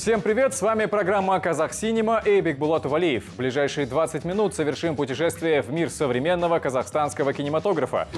Всем привет! С вами программа «Казах Синема» и Валиев. В ближайшие 20 минут совершим путешествие в мир современного казахстанского кинематографа.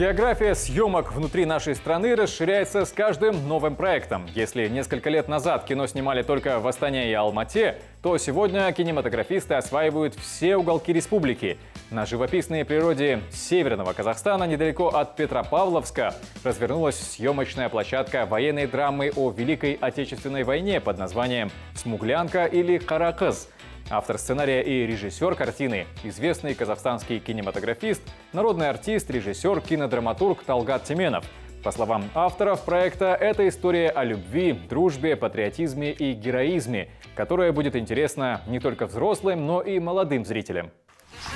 География съемок внутри нашей страны расширяется с каждым новым проектом. Если несколько лет назад кино снимали только в Астане и Алмате, то сегодня кинематографисты осваивают все уголки республики. На живописной природе северного Казахстана, недалеко от Петропавловска, развернулась съемочная площадка военной драмы о Великой Отечественной войне под названием «Смуглянка» или «Каракыз». Автор сценария и режиссер картины – известный казахстанский кинематографист, народный артист, режиссер, кинодраматург Талгат Теменов. По словам авторов проекта, это история о любви, дружбе, патриотизме и героизме, которая будет интересна не только взрослым, но и молодым зрителям.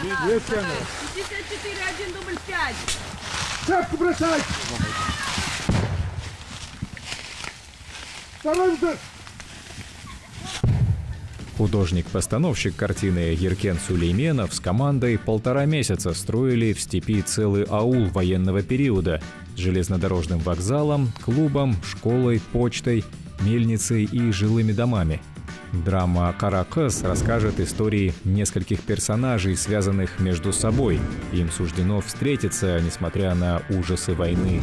54, 1, дубль 5. Шапку бросать! Второй Художник-постановщик картины Еркен Сулейменов с командой полтора месяца строили в степи целый аул военного периода с железнодорожным вокзалом, клубом, школой, почтой, мельницей и жилыми домами – Драма «Каракас» расскажет истории нескольких персонажей, связанных между собой. Им суждено встретиться, несмотря на ужасы войны.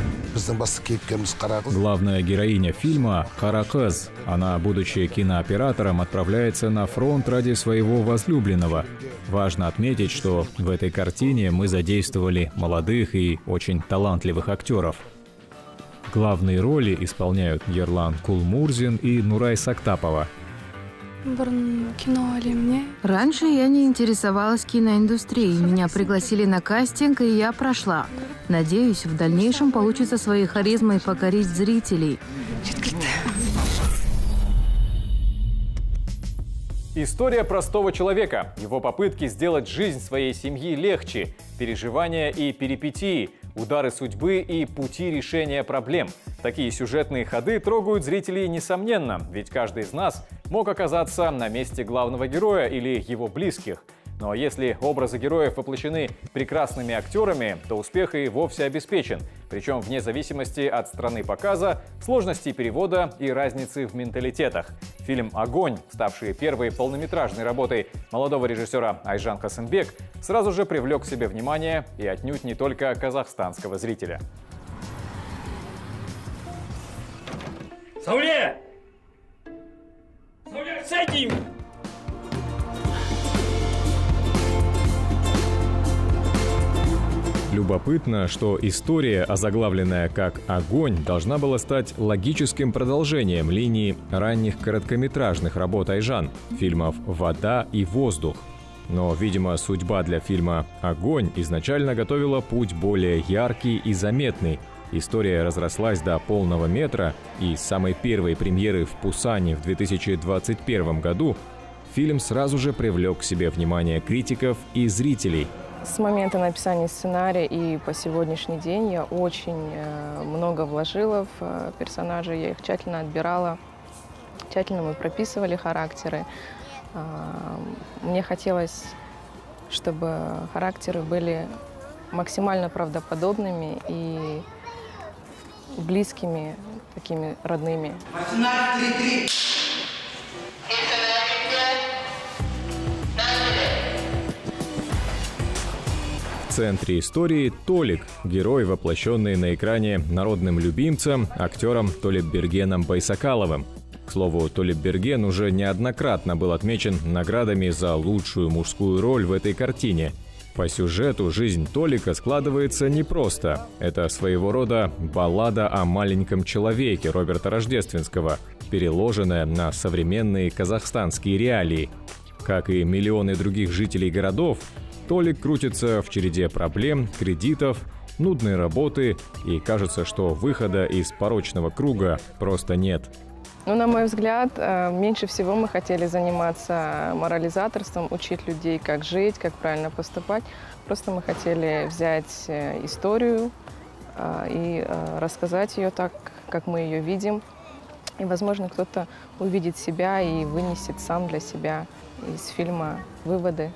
Главная героиня фильма – Караказ. Она, будучи кинооператором, отправляется на фронт ради своего возлюбленного. Важно отметить, что в этой картине мы задействовали молодых и очень талантливых актеров. Главные роли исполняют Ерлан Кулмурзин и Нурай Сактапова – Раньше я не интересовалась киноиндустрией. Меня пригласили на кастинг, и я прошла. Надеюсь, в дальнейшем получится своей харизмой покорить зрителей. История простого человека, его попытки сделать жизнь своей семьи легче, переживания и перипетии – удары судьбы и пути решения проблем. Такие сюжетные ходы трогают зрителей несомненно, ведь каждый из нас мог оказаться на месте главного героя или его близких – ну а если образы героев воплощены прекрасными актерами, то успех и вовсе обеспечен. Причем вне зависимости от страны показа, сложностей перевода и разницы в менталитетах. Фильм «Огонь», ставший первой полнометражной работой молодого режиссера Айжан Хасенбек, сразу же привлек к себе внимание и отнюдь не только казахстанского зрителя. Сауле! Сауле, садим! Любопытно, что история, озаглавленная как «Огонь», должна была стать логическим продолжением линии ранних короткометражных работ Айжан, фильмов «Вода» и «Воздух». Но, видимо, судьба для фильма «Огонь» изначально готовила путь более яркий и заметный. История разрослась до полного метра, и с самой первой премьеры в Пусане в 2021 году фильм сразу же привлек к себе внимание критиков и зрителей – с момента написания сценария и по сегодняшний день я очень э, много вложила в э, персонажей, я их тщательно отбирала, тщательно мы прописывали характеры. А, мне хотелось, чтобы характеры были максимально правдоподобными и близкими, такими родными. 18 В центре истории Толик, герой, воплощенный на экране народным любимцем, актером Толибергеном Байсакаловым. К слову, Толиберген уже неоднократно был отмечен наградами за лучшую мужскую роль в этой картине. По сюжету жизнь Толика складывается непросто. Это своего рода баллада о маленьком человеке Роберта Рождественского, переложенная на современные казахстанские реалии. Как и миллионы других жителей городов, Толик крутится в череде проблем, кредитов, нудной работы и кажется, что выхода из порочного круга просто нет. Ну, на мой взгляд, э, меньше всего мы хотели заниматься морализаторством, учить людей, как жить, как правильно поступать. Просто мы хотели взять э, историю э, и рассказать ее так, как мы ее видим. И, возможно, кто-то увидит себя и вынесет сам для себя из фильма выводы.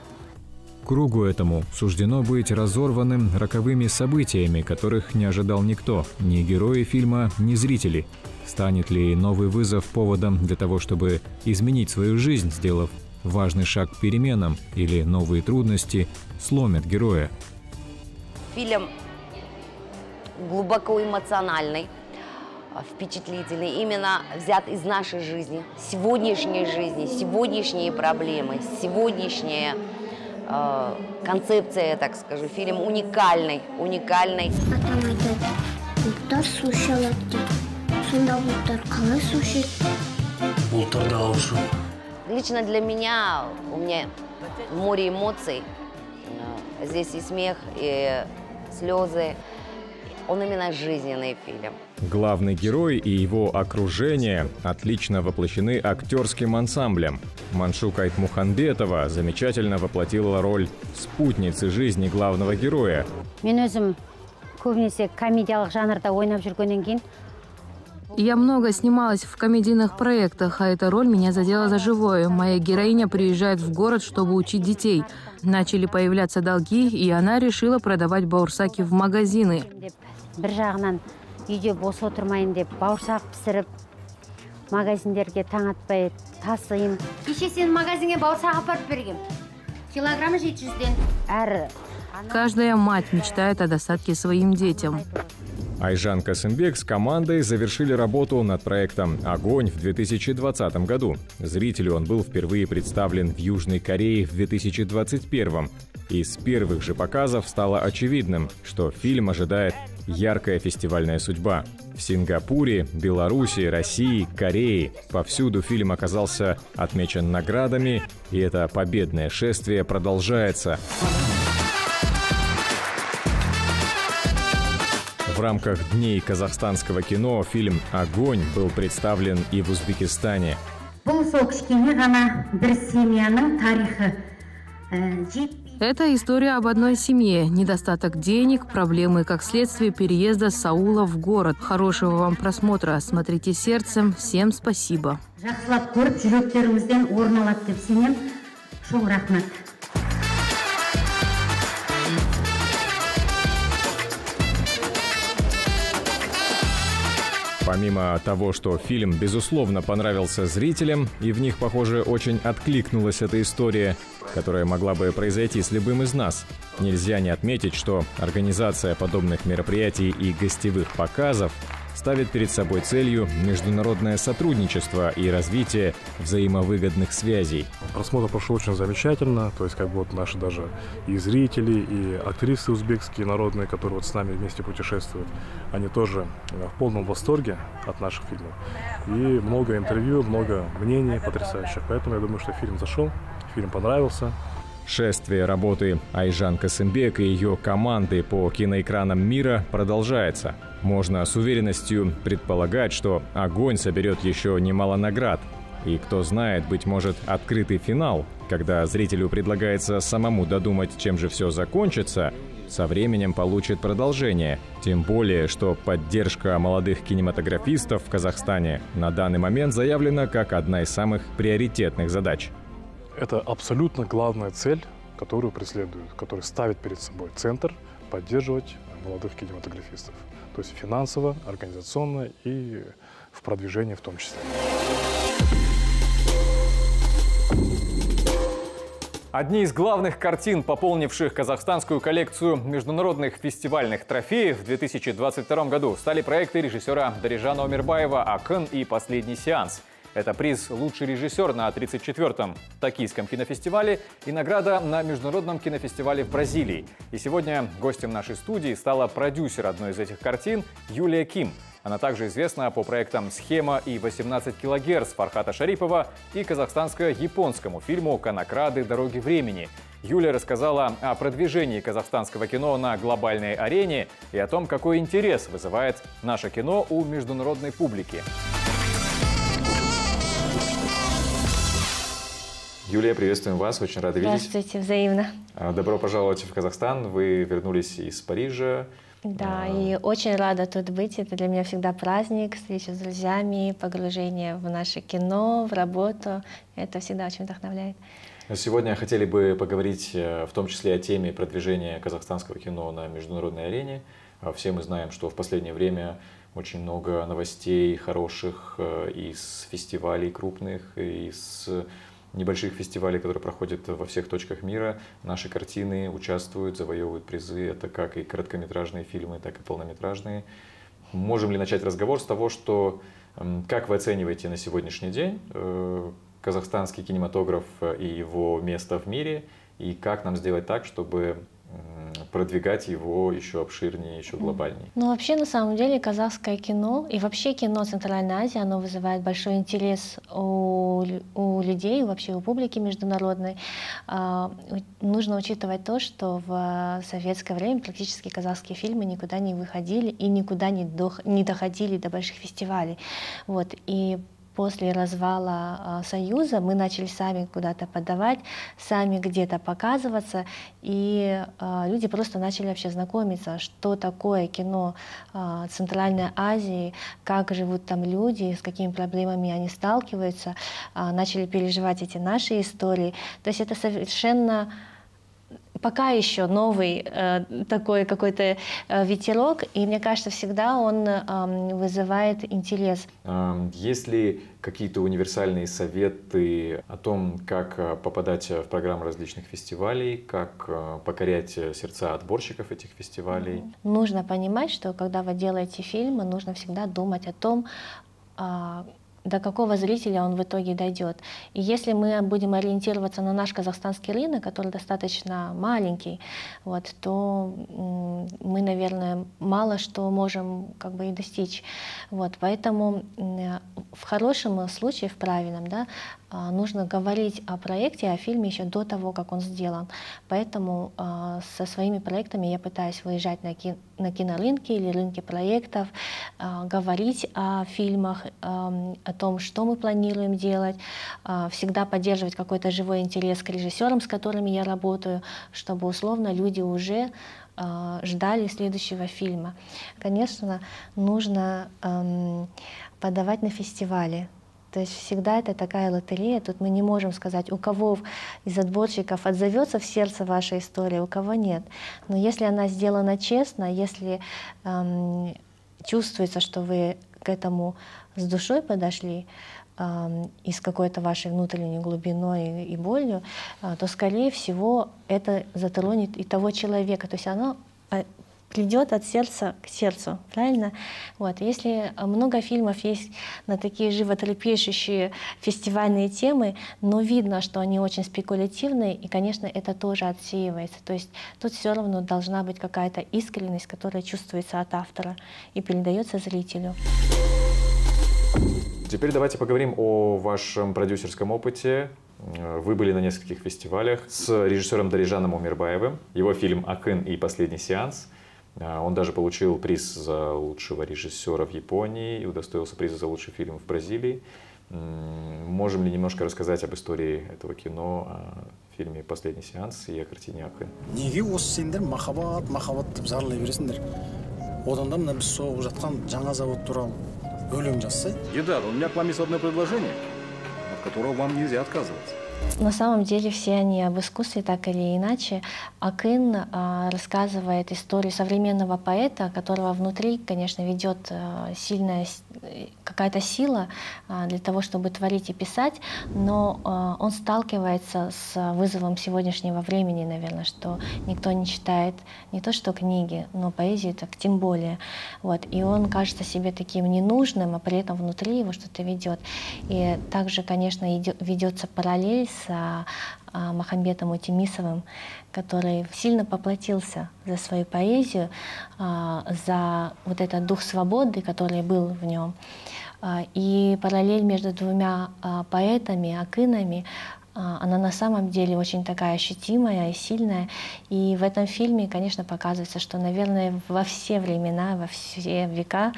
Кругу этому суждено быть разорванным роковыми событиями, которых не ожидал никто, ни герои фильма, ни зрители. Станет ли новый вызов поводом для того, чтобы изменить свою жизнь, сделав важный шаг к переменам, или новые трудности сломят героя? Фильм глубоко эмоциональный, впечатлительный, именно взят из нашей жизни, сегодняшней жизни, сегодняшние проблемы, сегодняшняя э, концепция, так скажу. Фильм уникальный, уникальный. атам айтады бұлттар су іше алады дейді сонда бұлттар қалай су ішеді бұлттарды аушу Лично для меня, у меня море эмоций. Э, Здесь и смех, и слезы. Он именно жизненный фильм. Главный герой и его окружение отлично воплощены актерским ансамблем. Маншук Айтмуханбетова замечательно воплотила роль спутницы жизни главного героя. мен өзім көбінесе комедиялық жанрда ойнап жүргеннен кейін Я много снималась в комедийных проектах, а эта роль меня задела за живое. Моя героиня приезжает в город, чтобы учить детей. Начали появляться долги, и она решила продавать баурсаки в магазины. деп бір жағынан үйде бос отырмайын деп бауырсақ пісіріп магазиндерге таң атпай тасимын кеше сен магазинге бауырсақ апарып бергем килограммы жеті жүзден әр Каждая мать мечтает о достатке своим детям. Айжан Касымбек с командой завершили работу над проектом «Огонь» в 2020 году. Зрителю он был впервые представлен в Южной Корее в 2021. И с первых же показов стало очевидным, что фильм ожидает яркая фестивальная судьба. В Сингапуре, Беларуси, России, Корее повсюду фильм оказался отмечен наградами, и это победное шествие продолжается. В рамках Дней казахстанского кино фильм «Огонь» был представлен и в Узбекистане. бұл сол кішкене ғана бір семьяның тарихы Это история об одной семье. Недостаток денег, проблемы как следствие переезда Саула в город. Хорошего вам просмотра. Смотрите сердцем. Всем спасибо. жақсылап көріп жүректеріңізден орын алады деп сенемін шоң рахмет Помимо того, что фильм, безусловно, понравился зрителям, и в них, похоже, очень откликнулась эта история, которая могла бы произойти с любым из нас, нельзя не отметить, что организация подобных мероприятий и гостевых показов ставит перед собой целью международное сотрудничество и развитие взаимовыгодных связей. Просмотр прошел очень замечательно, то есть как бы вот наши даже и зрители, и актрисы узбекские народные, которые вот с нами вместе путешествуют, они тоже э, в полном восторге от наших фильмов. И много интервью, много мнений потрясающих, поэтому я думаю, что фильм зашел, фильм понравился. Шествие работы Айжан Касымбек и ее команды по киноэкранам мира продолжается. Можно с уверенностью предполагать, что огонь соберет еще немало наград. И кто знает, быть может, открытый финал, когда зрителю предлагается самому додумать, чем же все закончится, со временем получит продолжение. Тем более, что поддержка молодых кинематографистов в Казахстане на данный момент заявлена как одна из самых приоритетных задач. Это абсолютно главная цель, которую преследует, которую ставит перед собой центр поддерживать молодых кинематографистов. То есть финансово, организационно и в продвижении в том числе. Одни из главных картин, пополнивших казахстанскую коллекцию международных фестивальных трофеев в 2022 году, стали проекты режиссера Дарижана Омирбаева «Акын» и «Последний сеанс». Это приз «Лучший режиссер» на 34-м Токийском кинофестивале и награда на Международном кинофестивале в Бразилии. И сегодня гостем нашей студии стала продюсер одной из этих картин Юлия Ким. Она также известна по проектам «Схема» и «18 килогерц» Фархата Шарипова и казахстанско-японскому фильму «Конокрады. Дороги времени». Юлия рассказала о продвижении казахстанского кино на глобальной арене и о том, какой интерес вызывает наше кино у международной публики. Юлия, приветствуем вас, очень рада видеть. Здравствуйте, взаимно. А, Добро пожаловать в Казахстан. Вы вернулись из Парижа. Да, и очень рада тут быть. Это для меня всегда праздник, встреча с друзьями, погружение в наше кино, в работу. Это всегда очень вдохновляет. Сегодня хотели бы поговорить в том числе о теме продвижения казахстанского кино на международной арене. Все мы знаем, что в последнее время очень много новостей хороших из фестивалей крупных, из небольших фестивалей, которые проходят во всех точках мира. Наши картины участвуют, завоевывают призы. Это как и короткометражные фильмы, так и полнометражные. Можем ли начать разговор с того, что как вы оцениваете на сегодняшний день э, казахстанский кинематограф и его место в мире, и как нам сделать так, чтобы продвигать его еще обширнее, еще глобальнее. Ну, вообще, на самом деле, казахское кино и вообще кино Центральной Азии, оно вызывает большой интерес у, у людей, вообще у публики международной. А, нужно учитывать то, что в советское время практически казахские фильмы никуда не выходили и никуда не, до, не доходили до больших фестивалей. Вот. И после развала а, Союза мы начали сами куда-то подавать, сами где-то показываться, и а, люди просто начали вообще знакомиться, что такое кино а, Центральной Азии, как живут там люди, с какими проблемами они сталкиваются, начали переживать эти наши истории. То есть это совершенно пока еще новый э, такой какой-то э, ветерок, и мне кажется, всегда он э, вызывает интерес. Есть ли какие-то универсальные советы о том, как э, попадать в программы различных фестивалей, как э, покорять сердца отборщиков этих фестивалей? Нужно понимать, что когда вы делаете фильмы, нужно всегда думать о том, а, до какого зрителя он в итоге дойдет. И если мы будем ориентироваться на наш казахстанский рынок, который достаточно маленький, вот, то мы, наверное, мало что можем как бы и достичь. Вот, поэтому в хорошем случае, в правильном, да, нужно говорить о проекте, о фильме еще до того, как он сделан. Поэтому э, со своими проектами я пытаюсь выезжать на, ки на кинорынки или рынки проектов, э, говорить о фильмах, о том, что мы планируем делать, всегда поддерживать какой-то живой интерес к режиссерам, с которыми я работаю, чтобы условно люди уже ждали следующего фильма. Конечно, нужно подавать на фестивали. То есть всегда это такая лотерея. Тут мы не можем сказать, у кого из отборщиков отзовется в сердце ваша история, у кого нет. Но если она сделана честно, если эм, чувствуется, что вы к этому с душой подошли, эм, и с какой-то вашей внутренней глубиной и, болью, э, то, скорее всего, это затронет и того человека. То есть оно придет от сердца к сердцу, правильно? Вот. Если много фильмов есть на такие животрепещущие фестивальные темы, но видно, что они очень спекулятивные, и, конечно, это тоже отсеивается. То есть тут все равно должна быть какая-то искренность, которая чувствуется от автора и передается зрителю. Теперь давайте поговорим о вашем продюсерском опыте. Вы были на нескольких фестивалях с режиссером Дарижаном Умирбаевым. Его фильм «Акын и последний сеанс». А, он даже получил приз за лучшего режиссера в Японии и удостоился приза за лучший фильм в Бразилии. Можем ли немножко рассказать об истории этого кино, о фильме «Последний сеанс» и о картине Акын? неге осы сендер махаббат махаббат деп зарлай бересіңдер одан да мына біз соғып жатқан жаңа завод туралы өлең жазса Едар, у меня к вам есть одно предложение, от которого вам нельзя отказываться. На самом деле все они об искусстве так или иначе. Акын а, рассказывает историю современного поэта, которого внутри, конечно, ведет а, сильная какая-то сила а, для того, чтобы творить и писать, но а, он сталкивается с вызовом сегодняшнего времени, наверное, что никто не читает не то что книги, но поэзию так тем более. Вот. И он кажется себе таким ненужным, а при этом внутри его что-то ведет. И также, конечно, ведется параллель с а, Махамбетом Утимисовым, который сильно поплатился за свою поэзию, а, за вот этот дух свободы, который был в нем. И параллель между двумя поэтами, акынами, она на самом деле очень такая ощутимая и сильная. И в этом фильме, конечно, показывается, что, наверное, во все времена, во все века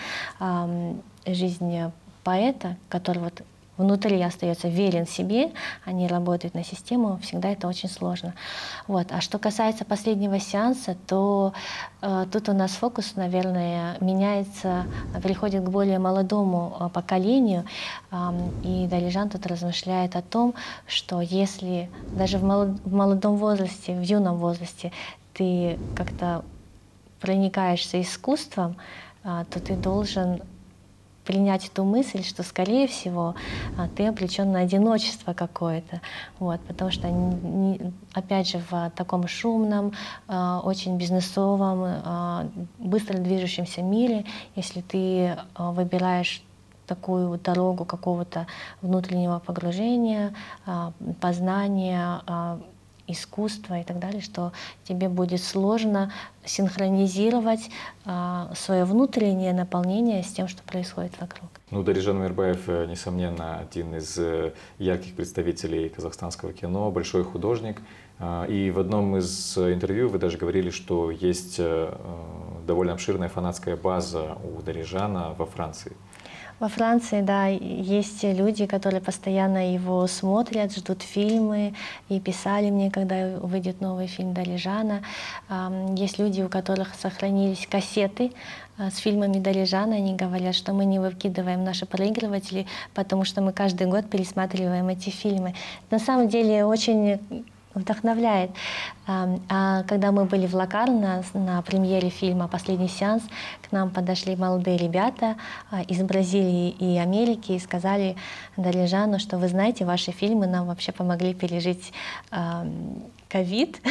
жизнь поэта, который вот внутри остается верен себе, не работает на систему, всегда это очень сложно. Вот. А что касается последнего сеанса, то э, тут у нас фокус, наверное, меняется, переходит к более молодому э, поколению. Э, и Далижан тут размышляет о том, что если даже в, молод, в молодом возрасте, в юном возрасте ты как-то проникаешься искусством, э, то ты должен принять эту мысль, что, скорее всего, а, ты обречен на одиночество какое-то. Вот, потому что, опять же, в таком шумном, а, очень бизнесовом, а, быстро движущемся мире, если ты выбираешь такую дорогу какого-то внутреннего погружения, познания, искусства и так далее, что тебе будет сложно синхронизировать а, свое внутреннее наполнение с тем, что происходит вокруг. Ну, Дарижан Мирбаев, э, несомненно, один из э, ярких представителей казахстанского кино, большой художник. А, и в одном из интервью вы даже говорили, что есть э, довольно обширная фанатская база у Дарижана во Франции. Во Франции, да, есть люди, которые постоянно его смотрят, ждут фильмы и писали мне, когда выйдет новый фильм Далижана. Есть люди, у которых сохранились кассеты а, с фильмами Далижана. Они говорят, что мы не выкидываем наши проигрыватели, потому что мы каждый год пересматриваем эти фильмы. На самом деле очень вдохновляет. А когда мы были в Лакарно на премьере фильма «Последний сеанс», к нам подошли молодые ребята а, из Бразилии и Америки и сказали Далижану, что вы знаете, ваши фильмы нам вообще помогли пережить ковид,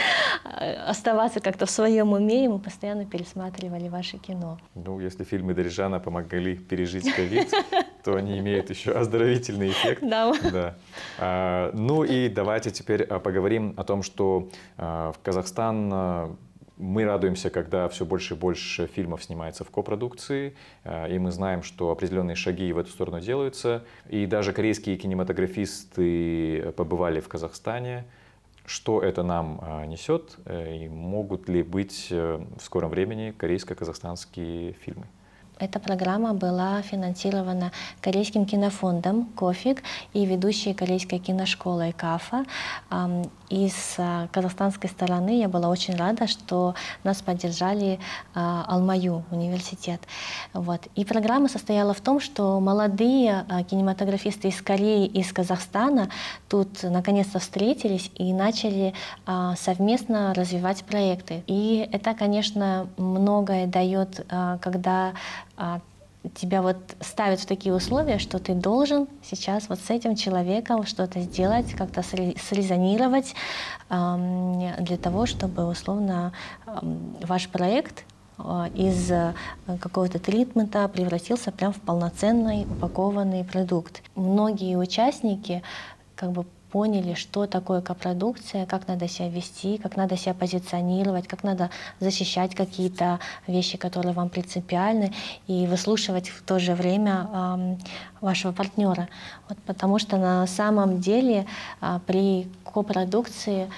оставаться как-то в своем уме, и мы постоянно пересматривали ваше кино. Ну, если фильмы Дарижана помогли пережить ковид, то они имеют еще оздоровительный эффект. Да. да. А, ну и давайте теперь а, поговорим о том, что а, в Казахстан а, мы радуемся, когда все больше и больше фильмов снимается в копродукции, и мы знаем, что определенные шаги в эту сторону делаются. И даже корейские кинематографисты побывали в Казахстане, что это нам а, несет э, и могут ли быть э, в скором времени корейско-казахстанские фильмы. Эта программа была финансирована Корейским кинофондом «Кофик» и ведущей корейской киношколой «КАФа». И с а, казахстанской стороны я была очень рада, что нас поддержали а, Алмаю университет. Вот. И программа состояла в том, что молодые а, кинематографисты из Кореи и из Казахстана тут наконец-то встретились и начали совместно развивать проекты. И это, конечно, многое дает, когда тебя вот ставят в такие условия, что ты должен сейчас вот с этим человеком что-то сделать, как-то срезонировать для того, чтобы условно ваш проект а, из э, какого-то тритмента превратился прям в полноценный упакованный продукт. Многие участники как бы поняли, что такое копродукция, как надо себя вести, как надо себя позиционировать, как надо защищать какие-то вещи, которые вам принципиальны, и выслушивать в то же время вашего партнера. Вот потому что на самом деле э, при копродукции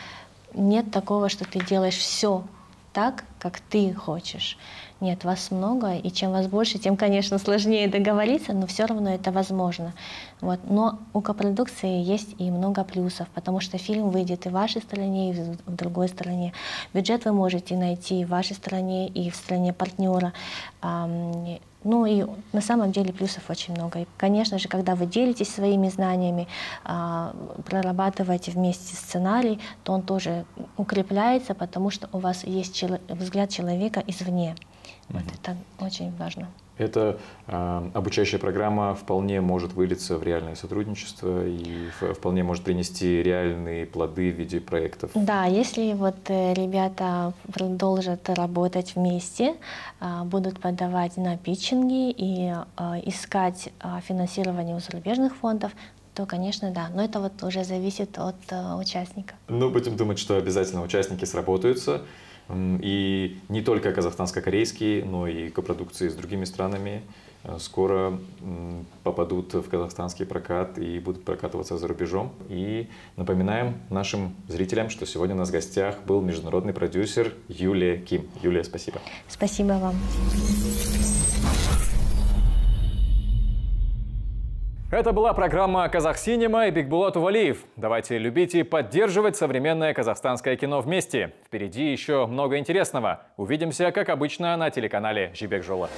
нет такого, что ты делаешь все так, как ты хочешь. Нет, вас много, и чем вас больше, тем, конечно, сложнее договориться, но все равно это возможно. Вот. Но у копродукции есть и много плюсов, потому что фильм выйдет и в вашей стране, и в другой стране. Бюджет вы можете найти и в вашей стране, и в стране партнера. Ну и на самом деле плюсов очень много. И, конечно же, когда вы делитесь своими знаниями, а, прорабатываете вместе сценарий, то он тоже укрепляется, потому что у вас есть взгляд человека извне. Вот это очень важно. Эта э, обучающая программа вполне может вылиться в реальное сотрудничество и вполне может принести реальные плоды в виде проектов. Да, если вот э, ребята продолжат работать вместе, э, будут подавать на питчинги и э, искать э, финансирование у зарубежных фондов, то, конечно, да. Но это вот уже зависит от э, участника. Ну, будем думать, что обязательно участники сработаются. И не только казахстанско-корейские, но и копродукции с другими странами э, скоро попадут в казахстанский прокат и будут прокатываться за рубежом. И напоминаем нашим зрителям, что сегодня у нас в гостях был международный продюсер Юлия Ким. Юлия, спасибо. Спасибо вам. Это была программа «Казах Синема» и Бигбулат Увалиев. Давайте любить и поддерживать современное казахстанское кино вместе. Впереди еще много интересного. Увидимся, как обычно, на телеканале «Жибек Жола».